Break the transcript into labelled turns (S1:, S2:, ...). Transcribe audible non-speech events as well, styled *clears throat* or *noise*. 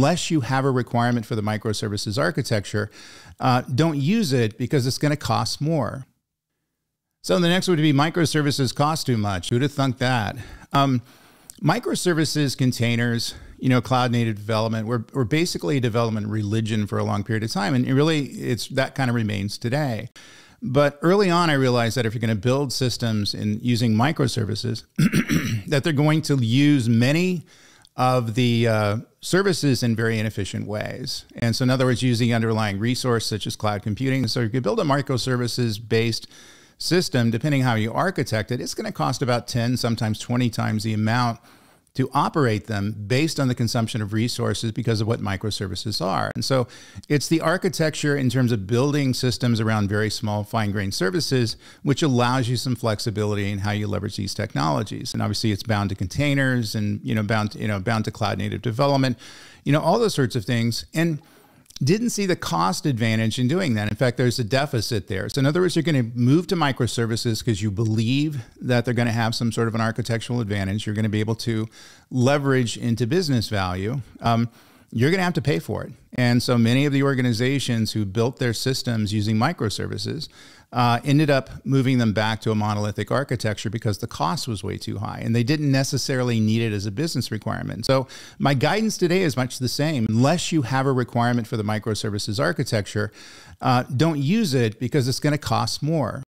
S1: unless you have a requirement for the microservices architecture, uh, don't use it because it's going to cost more. So the next would be microservices cost too much. Who'd have thunk that? Um, microservices, containers, you know, cloud native development were, were basically a development religion for a long period of time. And it really, it's that kind of remains today. But early on, I realized that if you're going to build systems in using microservices, *clears throat* that they're going to use many of the uh, services in very inefficient ways. And so, in other words, using underlying resource such as cloud computing. So, you could build a microservices based system, depending how you architect it, it's going to cost about 10, sometimes 20 times the amount to operate them based on the consumption of resources because of what microservices are. And so it's the architecture in terms of building systems around very small fine grained services, which allows you some flexibility in how you leverage these technologies. And obviously it's bound to containers and, you know, bound, to, you know, bound to cloud native development, you know, all those sorts of things. And didn't see the cost advantage in doing that. In fact, there's a deficit there. So, in other words, you're going to move to microservices because you believe that they're going to have some sort of an architectural advantage. You're going to be able to leverage into business value. Um, you're going to have to pay for it. And so many of the organizations who built their systems using microservices uh, ended up moving them back to a monolithic architecture because the cost was way too high and they didn't necessarily need it as a business requirement. So, my guidance today is much the same. Unless you have a requirement for the microservices architecture, uh, don't use it because it's going to cost more.